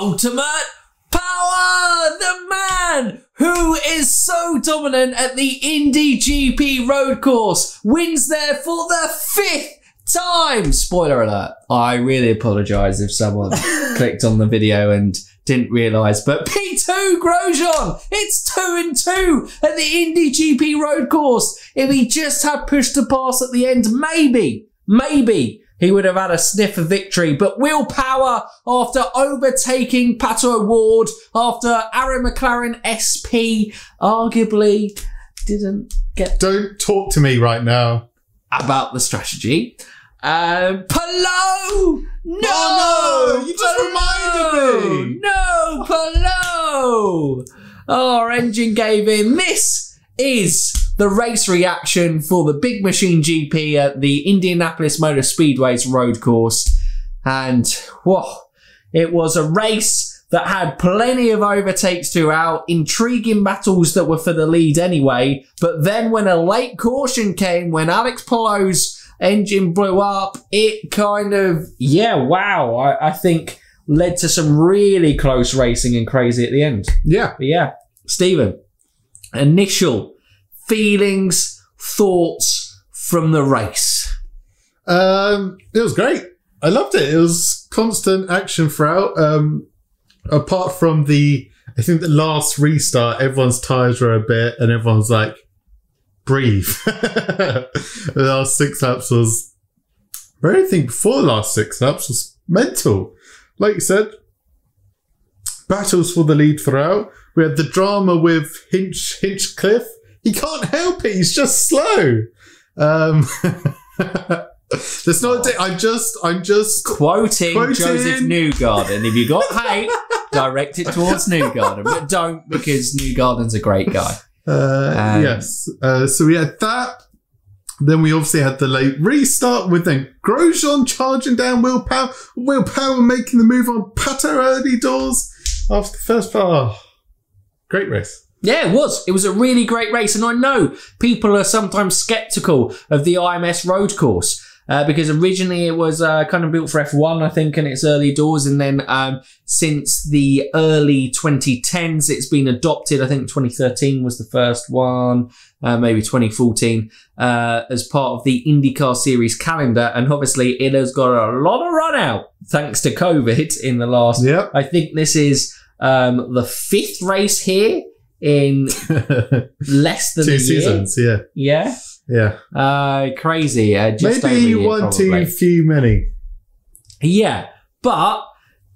ultimate power, the man who is so dominant at the Indy GP road course wins there for the fifth time. Spoiler alert. I really apologize if someone clicked on the video and didn't realise, but P2 Grosjean, it's two and two at the Indy GP road course. If he just had pushed the pass at the end, maybe, maybe he would have had a sniff of victory. But Will Power after overtaking Pato Ward after Arrow McLaren SP arguably didn't get Don't talk to me right now. about the strategy. Um, Palou! No! Oh, no! You just Palou! reminded me! No, Palou! Oh, our engine gave in. This is the race reaction for the Big Machine GP at the Indianapolis Motor Speedway's road course. And, whoa, it was a race that had plenty of overtakes throughout, intriguing battles that were for the lead anyway. But then when a late caution came, when Alex Palou's engine blew up, it kind of, yeah, wow, I, I think led to some really close racing and crazy at the end. Yeah. But yeah, Stephen, initial feelings, thoughts from the race. Um, it was great. I loved it. It was constant action throughout. Um, apart from the, I think the last restart, everyone's tires were a bit, and everyone's like, breathe. the last six laps was, but everything before the last six laps was mental. Like you said, battles for the lead throughout. We had the drama with Hinch Hinchcliffe. He can't help it. He's just slow. Um, there's not. Di- I'm just. I'm just. Quoting, Quoting. Josef Newgarden. If you got hate, direct it towards Newgarden. But don't because Newgarden's a great guy. Uh, Um, yes. Uh, so we had that. Then we obviously had the late restart with then Grosjean charging down Will Power. Willpower making the move on Pato early doors after the first part. Oh, great race. Yeah, it was. It was a really great race. And I know people are sometimes skeptical of the IMS road course. Uh, because originally it was uh, kind of built for F1, I think, in its early doors, and then um, since the early 2010s, it's been adopted. I think 2013 was the first one, uh, maybe 2014, uh, as part of the IndyCar Series calendar, and obviously it has got a lot of run out thanks to COVID in the last. Yep. I think this is um, the fifth race here in less than Two a year. seasons. Yeah. Yeah. Yeah. Uh, crazy. Uh, Maybe year, one too few many. Yeah, but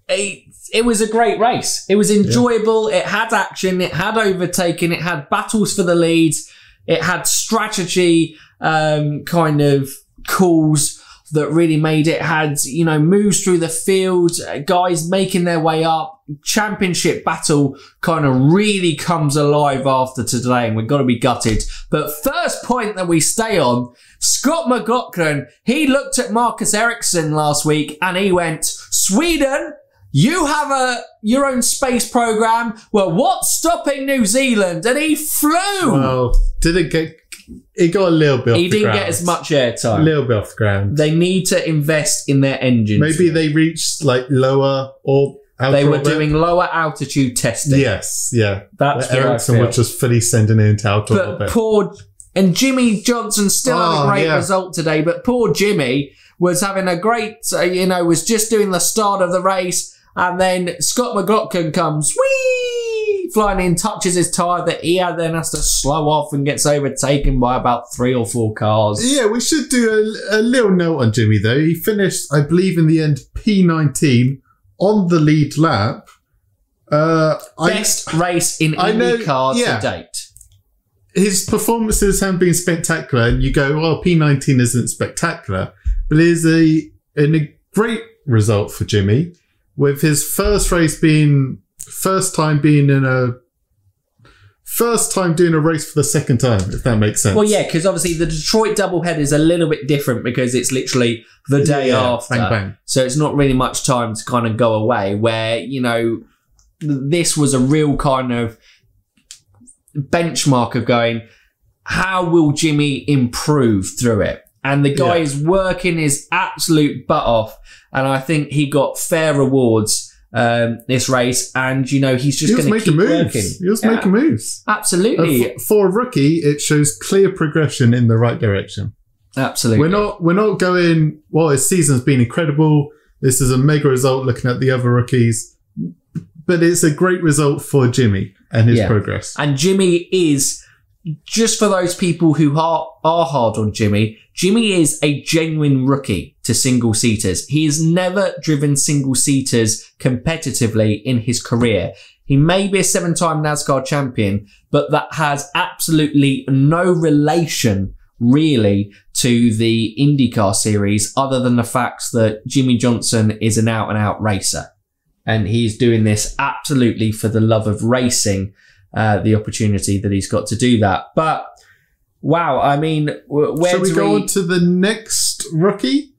it, it was a great race. It was enjoyable. It had action. It had overtaken. It had battles for the leads. It had strategy, um, kind of calls that really made it. Had you know moves through the field, uh, guys making their way up. Championship battle kind of really comes alive after today, and we've got to be gutted. But first point that we stay on, Scott McLaughlin, he looked at Marcus Ericsson last week and he went, Sweden, you have a your own space program. Well, what's stopping New Zealand? And he flew. Well, did it get? It got a little bit. Off he didn't ground. get as much airtime. A little bit off the ground. They need to invest in their engines. Maybe they reached like lower or they were doing lower altitude testing. Yes, yeah. That's I Ericsson was just fully sending it into outer But orbit. poor and Jimmie Johnson still had Oh, a great yeah. result today. But poor Jimmie was having a great, uh, you know, was just doing the start of the race, and then Scott McLaughlin comes, whee, flying in, touches his tire that he then has to slow off and gets overtaken by about three or four cars. Yeah, we should do a, a little note on Jimmie though. He finished, I believe, in the end P19 on the lead lap. Uh, I, Best race in I know- IndyCar yeah. to date. his performances haven't been spectacular, and you go, "Well, P19 isn't spectacular," but it is a, in a great result for Jimmie, with his first race being first time being in a first time doing a race for the second time, if that makes sense. Well, yeah, because obviously the Detroit doubleheader is a little bit different because it's literally the day Yeah, after. bang, bang. So it's not really much time to kind of go away. Where, you know, this was a real kind of benchmark of going, how will Jimmie improve through it? And the guy Yeah. is working his absolute butt off. And I think he got fair rewards um, this race, and you know he's just He going to keep making working. moves. He was Yeah. making moves. Uh, Absolutely, f- for a rookie, it shows clear progression in the right direction. absolutely. We're not we're not going. Well, his season's been incredible. This is a mega result looking at the other rookies, but it's a great result for Jimmie and his Yeah. progress. And Jimmie is just for those people who are, are hard on Jimmie. Jimmie is a genuine rookie to single seaters. He has never driven single seaters competitively in his career. He may be a seven time NASCAR champion, but that has absolutely no relation really to the IndyCar series other than the fact that Jimmie Johnson is an out and out racer. And he's doing this absolutely for the love of racing uh, the opportunity that he's got to do that. But wow, I mean, where Shall we go we? on to the next rookie?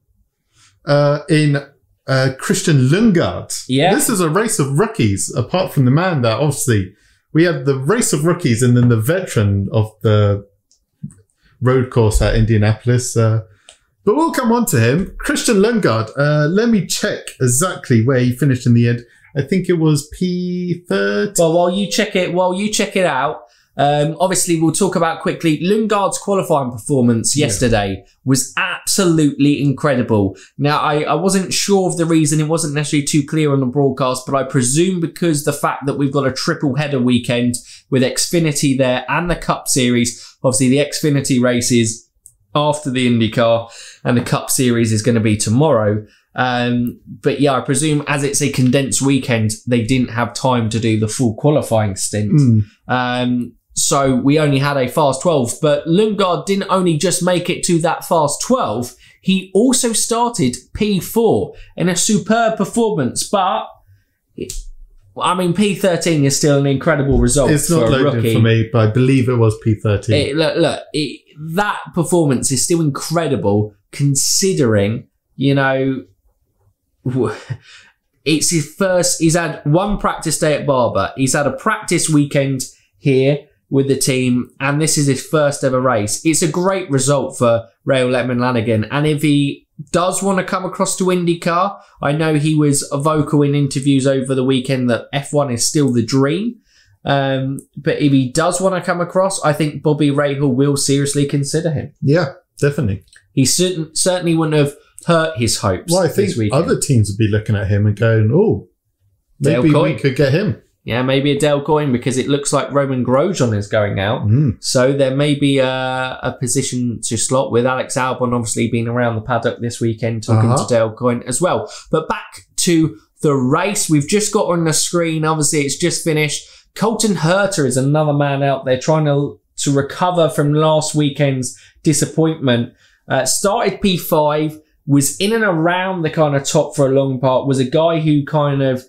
Uh, in uh, Christian Lundgaard. Yeah. This is a race of rookies, apart from the man that obviously we have the race of rookies and then the veteran of the road course at Indianapolis. Uh, but we'll come on to him. Christian Lundgaard. Uh, let me check exactly where he finished in the end. I think it was P30. well, while you check it, while you check it out. Um, obviously, we'll talk about quickly. Lundgaard's qualifying performance Yeah. yesterday was absolutely incredible. Now, I, I wasn't sure of the reason; it wasn't necessarily too clear on the broadcast, but I presume because the fact that we've got a triple header weekend with Xfinity there and the Cup Series. Obviously, the Xfinity races after the IndyCar, and the Cup Series is going to be tomorrow. Um, but yeah, I presume as it's a condensed weekend, they didn't have time to do the full qualifying stint. Hmm. Um, so we only had a fast 12, but Lundgaard didn't only just make it to that fast 12, he also started P4 in a superb performance, but I mean, P13 is still an incredible result It's for not loaded rookie. for me, but I believe it was P13. It, look, look it, that performance is still incredible considering, you know, it's his first, he's had one practice day at Barber. He's had a practice weekend here with the team, and this is his first ever race. It's a great result for Rahal Letterman Lanigan. And if he does want to come across to IndyCar, I know he was vocal in interviews over the weekend that F1 is still the dream. Um, but if he does want to come across, I think Bobby Rahal will seriously consider him. yeah, definitely. He certain, certainly wouldn't have hurt his hopes. Well, I think other teams would be looking at him and going, "Oh, maybe we could get him." Yeah, maybe a Dale Coyne because it looks like Romain Grosjean is going out. Mm. So there may be a, a position to slot with Alex Albon obviously being around the paddock this weekend talking Uh-huh. to Dale Coyne as well. But back to the race, we've just got on the screen. Obviously, it's just finished. Colton Herta is another man out there trying to to recover from last weekend's disappointment. Uh, started P5, was in and around the kind of top for a long part. Was a guy who kind of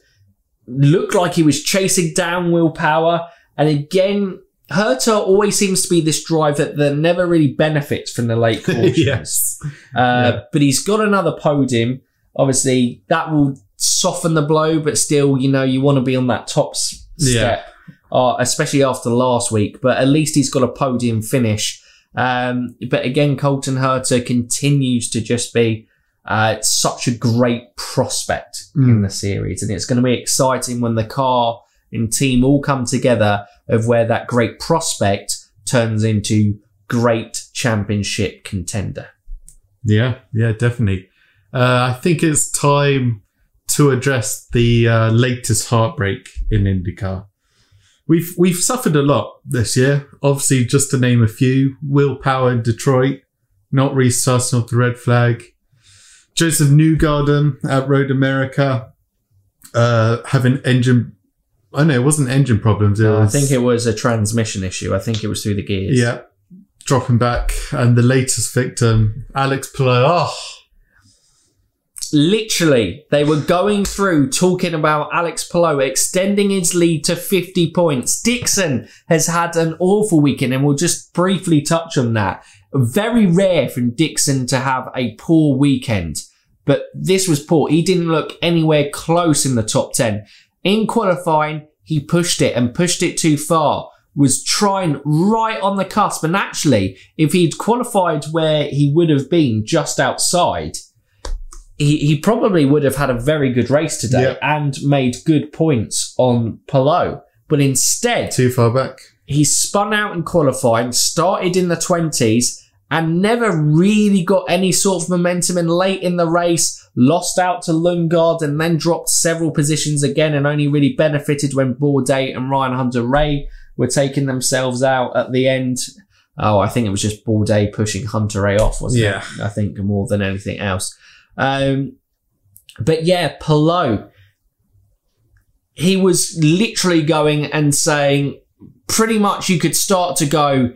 looked like he was chasing down Will Power. And again, Herta always seems to be this drive that, that never really benefits from the late cautions. yes. Uh, Yeah. But he's got another podium. Obviously, that will soften the blow, but still, you know, you want to be on that top s- Yeah. step, uh, especially after last week. But at least he's got a podium finish. Um, but again, Colton Herta continues to just be uh, it's such a great prospect in Mm. the series, and it's going to be exciting when the car and team all come together of where that great prospect turns into great championship contender. Yeah, yeah, definitely. Uh, I think it's time to address the uh, latest heartbreak in IndyCar. We've we've suffered a lot this year. Obviously, just to name a few: Will Power in Detroit, not restarting off the red flag. Josef Newgarden at Road America uh, having engine. I know it wasn't engine problems. It Uh, I think it was a transmission issue. I think it was through the gears. yeah, dropping back, and the latest victim, Alex Palou. Oh, Literally, they were going through talking about Alex Palou extending his lead to 50 points. Dixon has had an awful weekend, and we'll just briefly touch on that. Very rare from Dixon to have a poor weekend, but this was poor. He didn't look anywhere close in the top 10. In qualifying, he pushed it and pushed it too far. Was trying right on the cusp, and actually, if he'd qualified where he would have been just outside, he, he probably would have had a very good race today Yeah. and made good points on Palou. But instead, Too far back. he spun out in qualifying, started in the 20s, and never really got any sort of momentum. And late in the race, lost out to Lundgaard and then dropped several positions again and only really benefited when Bourdais and Ryan Hunter-Reay were taking themselves out at the end. Oh, I think it was just Bourdais pushing Hunter-Reay off, wasn't Yeah. it? I think more than anything else. Um, but yeah, Palou, he was literally going and saying, pretty much you could start to go,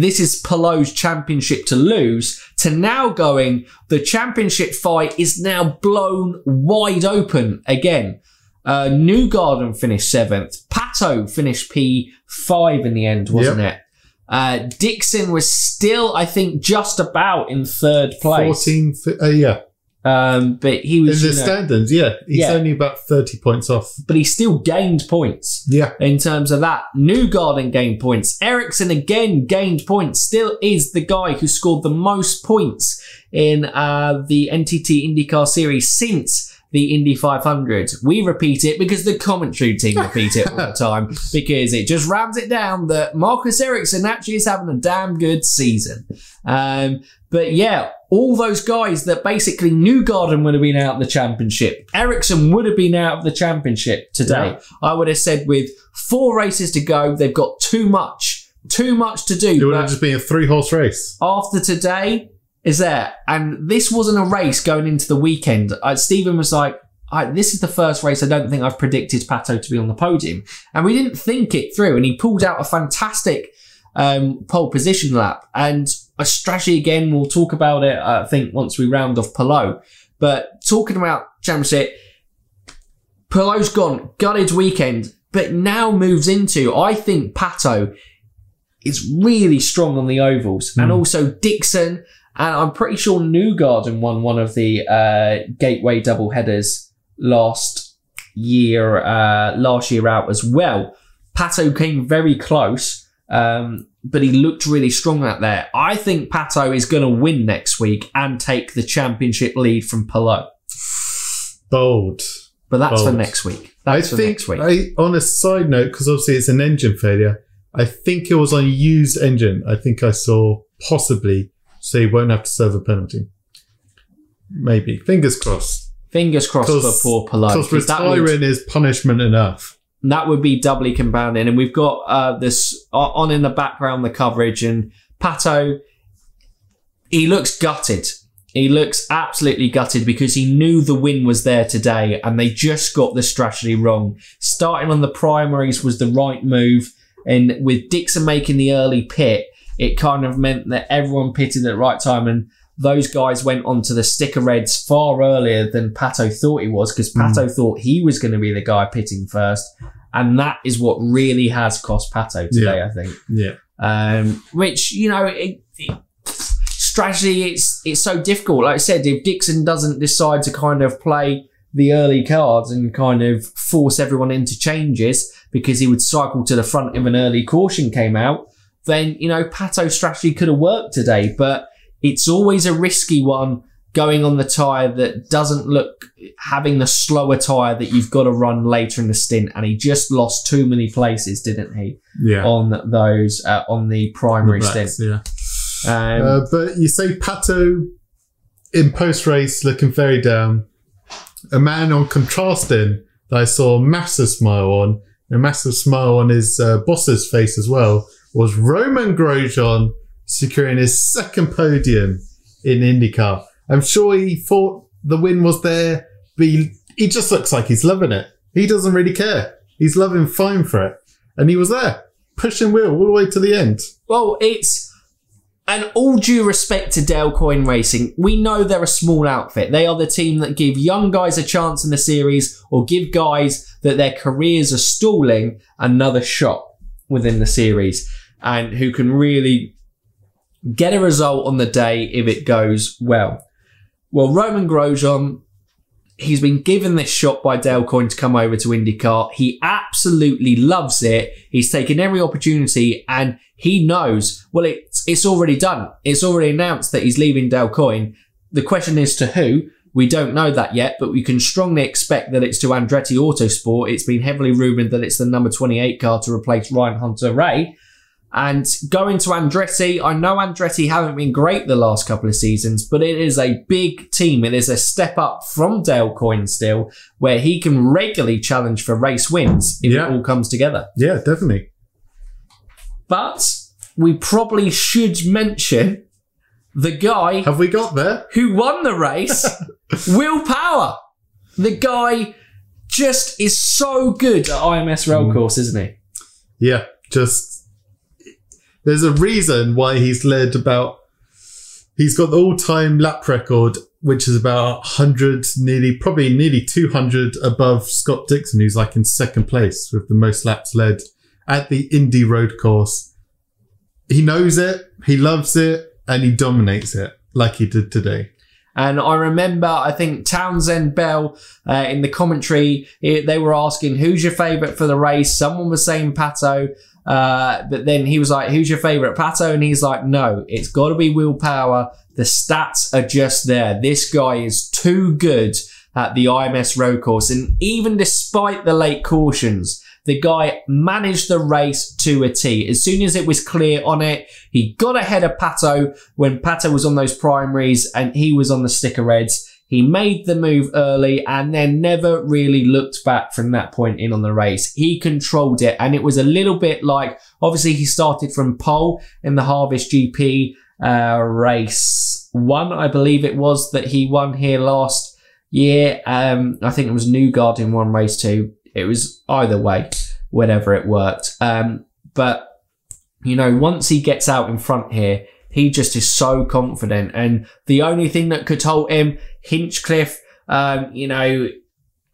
this is Palou's championship to lose, to now going, the championship fight is now blown wide open again. Uh, Newgarden finished seventh. Pato finished P5 in the end, wasn't it? Uh, Dixon was still, I think, just about in third place. 14, uh, yeah. Um, but he was In the you know, standards, yeah. He's Yeah. only about 30 points off. but he still gained points. Yeah. in terms of that. Newgarden gained points. Ericsson again gained points. Still is the guy who scored the most points in uh, the NTT IndyCar Series since the Indy 500. We repeat it because the commentary team repeat it all the time because it just rams it down that Marcus Ericsson actually is having a damn good season. Um, but yeah, all those guys that basically Newgarden would have been out of the championship. Ericsson would have been out of the championship today. Yeah. I would have said with four races to go, they've got too much, too much to do. It would have just been a three horse race. after today is there, and this wasn't a race going into the weekend. Uh, Stephen was like, I, "This is the first race I don't think I've predicted Pato to be on the podium," and we didn't think it through. And he pulled out a fantastic um, pole position lap and a strategy again. We'll talk about it, I think, once we round off Palou. But talking about championship, Palou's gone, gutted weekend, but now moves into, I think Pato is really strong on the ovals. And Mm. also Dixon, and I'm pretty sure Newgarden won one of the uh, Gateway double headers last year, uh, last year out as well. Pato came very close, um, but he looked really strong out there. I think Pato is going to win next week and take the championship lead from Palou. Bold. But that's for next week. That's I for think, next week. I, on a side note, because obviously it's an engine failure, I think it was on a used engine. I think I saw possibly, so he won't have to serve a penalty. Maybe. Fingers crossed. Fingers crossed for poor Palou. Because 'cause that would- retiring is punishment enough. That would be doubly compounding. And we've got uh, this on in the background, the coverage, and Pato, he looks gutted. He looks absolutely gutted because he knew the win was there today and they just got the strategy wrong. Starting on the primaries was the right move. And with Dixon making the early pit, it kind of meant that everyone pitted at the right time. And those guys went onto the sticker reds far earlier than Pato thought he was because Pato thought he was going to be the guy pitting first. And that is what really has cost Pato today, I think Yeah. um, which you know it, it- strategy it's it's so difficult like i said if dixon doesn't decide to kind of play the early cards and kind of force everyone into changes because he would cycle to the front if an early caution came out then you know pato's strategy could have worked today but it's always a risky one going on the tyre that doesn't look having the slower tyre that you've got to run later in the stint and he just lost too many places didn't he Yeah. on those uh, on the primary The stint. yeah. Um, Uh, but you say Pato in post race looking very down. A man on contrasting that I saw a massive smile on, a massive smile on his uh, boss's face as well, was Romain Grosjean securing his second podium in IndyCar. I'm sure he thought the win was there, but he, he just looks like he's loving it. He doesn't really care. He's loving fine for it. And he was there, pushing wheel all the way to the end. well, it's and all due respect to Dale Coyne Racing, we know they're a small outfit. They are the team that give young guys a chance in the series or give guys that their careers are stalling another shot within the series and who can really get a result on the day if it goes well. Well, Romain Grosjean, he's been given this shot by Dale Coyne to come over to IndyCar. He absolutely loves it. He's taken every opportunity and he knows, well, it's, it's already done. It's already announced that he's leaving Dale Coyne. The question is to who? We don't know that yet, but we can strongly expect that it's to Andretti Autosport. It's been heavily rumoured that it's the number 28 car to replace Ryan Hunter-Reay. And going to Andretti, I know Andretti haven't been great the last couple of seasons, but it is a big team. It is a step up from Dale Coyne still, where he can regularly challenge for race wins if Yeah. it all comes together. Yeah, definitely. But we probably should mention the guy Have we got there? who won the race, Will Power. The guy just is so good at IMS rail hmm. course, isn't he? Yeah, just there's a reason why he's led about. He's got the all-time lap record, which is about 100, nearly probably nearly 200 above Scott Dixon, who's like in second place with the most laps led at the Indy Road Course. He knows it, he loves it, and he dominates it like he did today. And I remember, I think Townsend Bell uh, in the commentary, eh, they were asking, who's your favourite for the race? Someone was saying Pato. Uh, but then he was like, who's your favourite? Pato? And he's like, no, it's got to be Will Power. The stats are just there. This guy is too good at the IMS road course. And even despite the late cautions, the guy managed the race to a T. As soon as it was clear on it, he got ahead of Pato when Pato was on those primaries and he was on the sticker reds. He made the move early and then never really looked back from that point in on the race. He controlled it and it was a little bit like, obviously he started from pole in the Harvest GP uh, race one, I believe it was that he won here last year. Um, I think it was Newgarden one race too. It was either way, whatever it worked. Um, but you know, once he gets out in front here, he just is so confident. And the only thing that could hold him, Hinchcliffe, um, you know,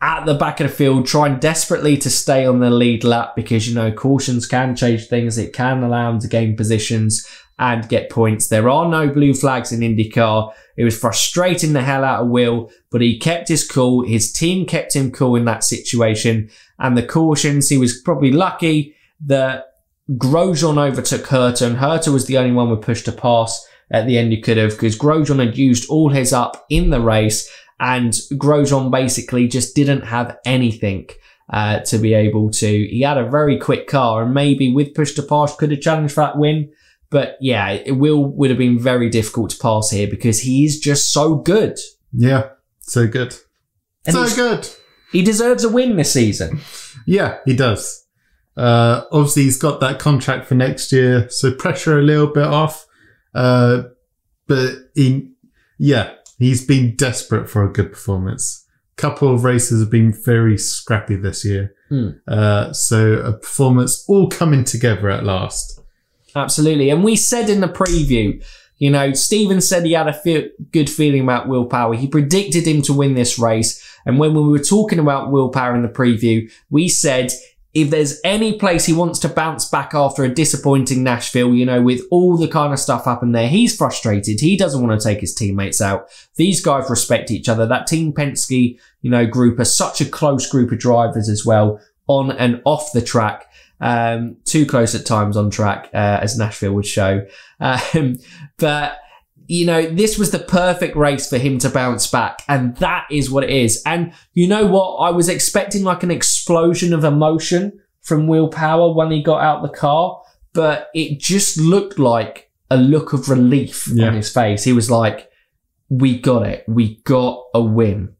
at the back of the field, trying desperately to stay on the lead lap because, you know, cautions can change things. It can allow him to gain positions and get points. There are no blue flags in IndyCar. It was frustrating the hell out of Will, but he kept his cool. His team kept him cool in that situation. And the cautions, he was probably lucky that Grosjean overtook Herta, and Herta was the only one with push to pass at the end you could have because Grosjean had used all his up in the race, and Grosjean basically just didn't have anything uh, to be able to. He had a very quick car, and maybe with push to pass could have challenged for that win. But yeah, it will would have been very difficult to pass here because he is just so good. Yeah, so good. And so good. He deserves a win this season. Yeah, he does. Uh, obviously, he's got that contract for next year, so pressure a little bit off. Uh, but he, yeah, he's been desperate for a good performance. Couple of races have been very scrappy this year. Hmm. Uh, so a performance all coming together at last. Absolutely. And we said in the preview, you know, Stephen said he had a feel, good feeling about Will Power. He predicted him to win this race. And when we were talking about Will Power in the preview, we said if there's any place he wants to bounce back after a disappointing Nashville, you know, with all the kind of stuff happened there, he's frustrated. He doesn't want to take his teammates out. These guys respect each other. That Team Penske, you know, group are such a close group of drivers as well on and off the track. Um, too close at times on track, uh, as Nashville would show. Um, but you know, this was the perfect race for him to bounce back, and that is what it is. And you know what? I was expecting like an explosion of emotion from Will Power when he got out the car, but it just looked like a look of relief Yeah. on his face. He was like, "We got it. We got a win.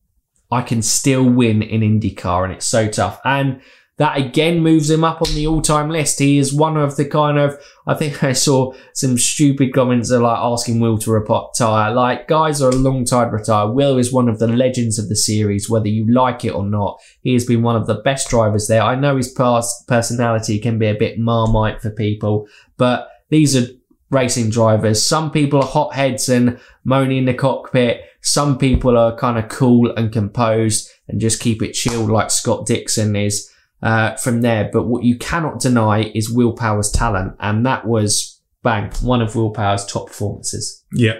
I can still win in IndyCar, and it's so tough." And that again moves him up on the all-time list. He is one of the kind of I think I saw some stupid comments are like asking Will to retire. Like guys are a long time retire. Will is one of the legends of the series, whether you like it or not. He has been one of the best drivers there. I know his past personality can be a bit marmite for people, but these are racing drivers. Some people are hotheads and moaning in the cockpit. Some people are kind of cool and composed and just keep it chilled like Scott Dixon is uh, from there. But what you cannot deny is Will Power's talent, and that was bang one of Will Power's top performances. Yeah,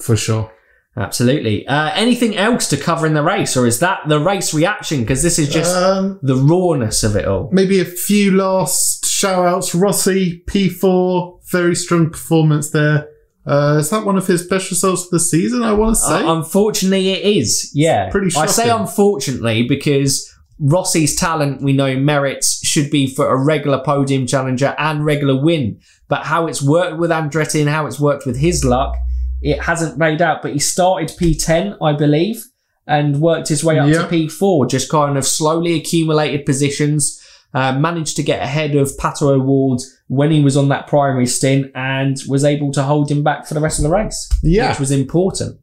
for sure. Absolutely. Uh, anything else to cover in the race, or is that the race reaction? Because this is just Um, the rawness of it all. maybe a few last shout outs. Rossi, P4, very strong performance there. Uh, is that one of his best results of the season? I want to say. Uh, unfortunately, it is. Yeah, Pretty I say unfortunately because Rossi's talent we know merits should be for a regular podium challenger and regular win. But how it's worked with Andretti and how it's worked with his luck, it hasn't made out. But he started P10, I believe, and worked his way up Yeah. to P4. Just kind of slowly accumulated positions. Uh, managed to get ahead of Pato O'Ward when he was on that primary stint and was able to hold him back for the rest of the race, yeah. which was important.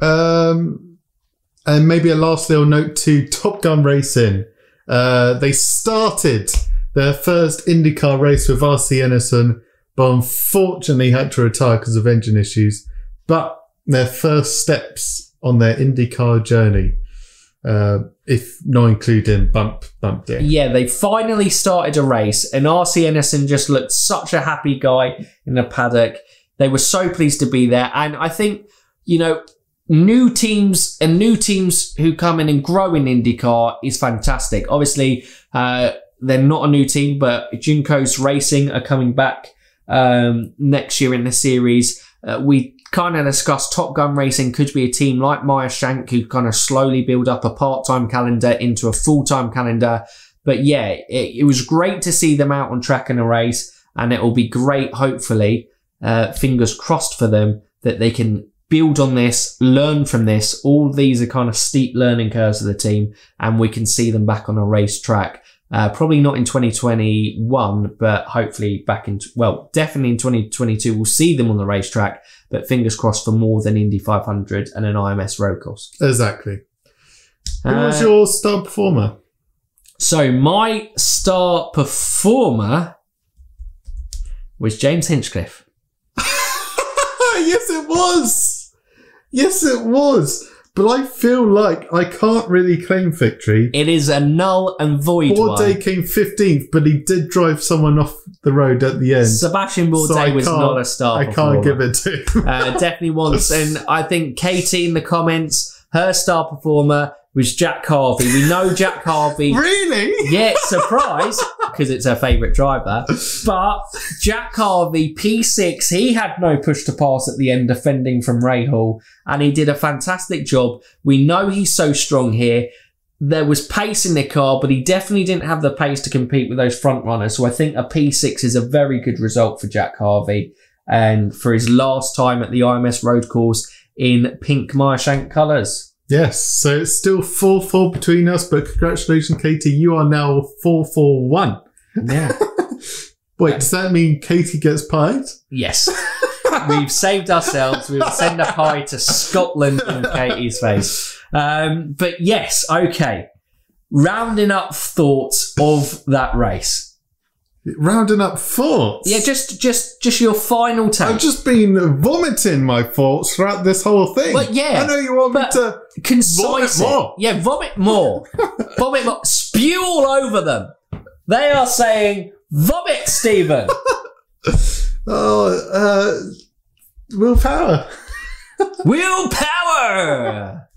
Um, and maybe a last little note to Top Gun Racing. Uh, they started their first IndyCar race with RC Enerson, but unfortunately had to retire because of engine issues. But their first steps on their IndyCar journey, uh, if not including bump bump day. Yeah, they finally started a race, and RC Enerson just looked such a happy guy in the paddock. They were so pleased to be there, and I think you know new teams and new teams who come in and grow in IndyCar is fantastic. Obviously, uh, they're not a new team, but Juncos Racing are coming back um, next year in the series. Uh, we kind of discussed Top Gun Racing could be a team like Meyer Shank who kind of slowly build up a part-time calendar into a full-time calendar. But yeah, it, it was great to see them out on track in a race, and it will be great, hopefully, uh, fingers crossed for them, that they can build on this, learn from this. All these are kind of steep learning curves of the team, and we can see them back on a racetrack. Uh, probably not in 2021, but hopefully back in, well, definitely in 2022, we'll see them on the racetrack, but fingers crossed for more than Indy 500 and an IMS road course. Exactly. Who was Uh, your star performer? So my star performer was James Hinchcliffe. yes, it was. Yes, it was. But I feel like I can't really claim victory. It is a null and void Bourdais one. came 15th, but he did drive someone off the road at the end. Sebastian So was can't- a star I can't give it to him. uh, definitely once. And I think Katie in the comments, her star performer was Jack Harvey. We know Jack Harvey. really? Yeah, surprise, because it's her favourite driver. But Jack Harvey, P6, he had no push to pass at the end defending from Rahal, and he did a fantastic job. We know he's so strong here. There was pace in the car, but he definitely didn't have the pace to compete with those front runners. So I think a P6 is a very good result for Jack Harvey and for his last time at the IMS road course in pink Meyer Shank colours. Yes, so it's still 4 4 between us, but congratulations, Katie. You are now 4 4 1. Yeah. Wait, does that mean Katie gets pied? Yes. We've saved ourselves. We'll send a pie to Scotland in Katie's face. Um, but yes, okay. Rounding up thoughts of that race. Rounding up thoughts. Yeah, just just just your final take. I've just been vomiting my thoughts throughout this whole thing. Well, yeah, I know you want me to. Concise Vomit it. more. Yeah, vomit more. vomit more. Spew all over them. They are saying, vomit, Stephen. Oh, uh, Will Power. Willpower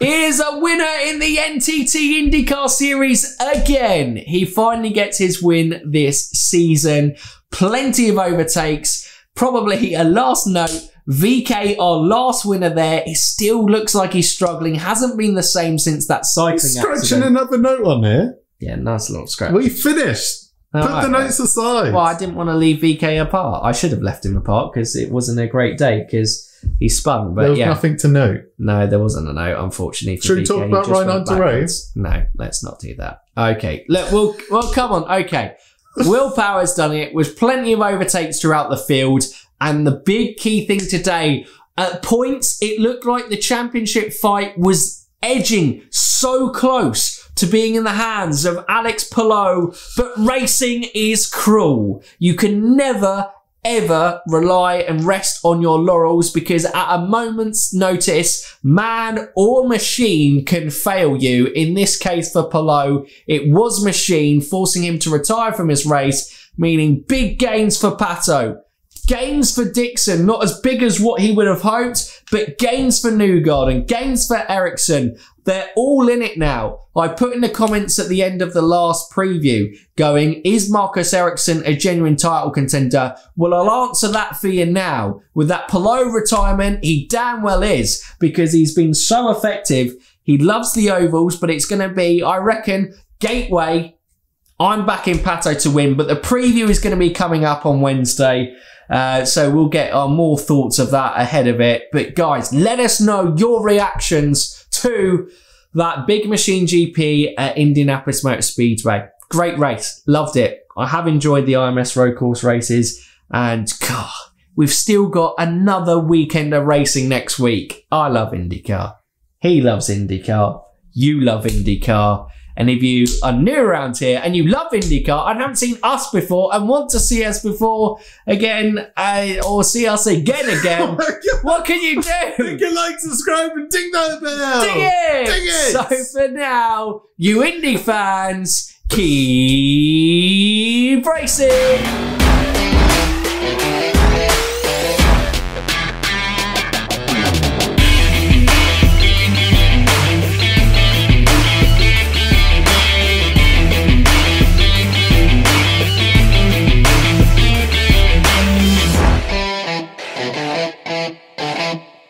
is a winner in the NTT IndyCar Series again. He finally gets his win this season. Plenty of overtakes. Probably a last note. VK, our last winner there, it still looks like he's struggling. Hasn't been the same since that cycling Scratching accident. another note on here. Yeah, nice little scratch. We finished. Oh, Put the okay. notes aside. Well, I didn't want to leave VK apart. I should have left him apart because it wasn't a great day because he spun. But there was yeah, nothing to note. no, there wasn't a note, unfortunately. For Should we talk about Ryan went Hunter-Reay? backwards. No, let's not do that. Okay, look, well, well, come on. Okay, Will Power's done it with plenty of overtakes throughout the field, and the big key thing today. At points, it looked like the championship fight was edging so close to being in the hands of Alex Palou, but racing is cruel. You can never, ever rely and rest on your laurels because at a moment's notice, man or machine can fail you. In this case for Palou, it was machine forcing him to retire from his race, meaning big gains for Pato. Gains for Dixon, not as big as what he would have hoped, but gains for Newgarden, gains for Ericsson. They're all in it now. I put in the comments at the end of the last preview going, is Marcus Ericsson a genuine title contender? Well, I'll answer that for you now. With that Palou retirement, he damn well is because he's been so effective. He loves the ovals, but it's going to be, I reckon, Gateway. I'm backing Pato to win, but the preview is going to be coming up on Wednesday. Uh, so we'll get our more thoughts of that ahead of it. But guys, let us know your reactions to that big machine GP at Indianapolis Motor Speedway. Great race. Loved it. I have enjoyed the IMS road course races and God, we've still got another weekend of racing next week. I love IndyCar. He loves IndyCar. You love IndyCar. And if you are new around here and you love IndyCar and haven't seen us before and want to see us before again uh, or see us again again, Oh what can you do? Click a like, subscribe, and ding that bell. Ding it! Ding it! So for now, you Indy fans, keep racing!